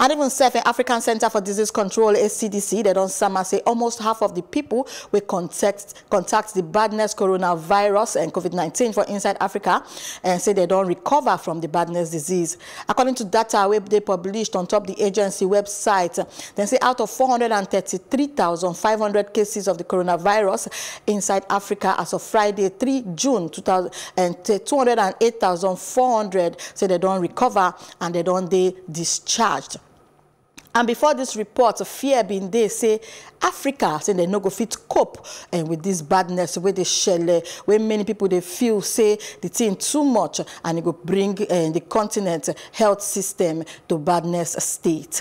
And even South African Center for Disease Control, ACDC, they don't summer say almost half of the people will contact, contact the badness coronavirus and COVID-19 for inside Africa and say they don't recover from the badness disease. According to data web they published on top the agency website, they say out of 433,500 cases of the coronavirus inside Africa as of Friday, 3 June 2000, and 208,400 say they don't recover and they don't they discharged. And before this report, fear being they say Africa say they no go fit cope and with this badness where they shell where many people they feel say the thing too much and it go bring uh, the continent health system to badness state.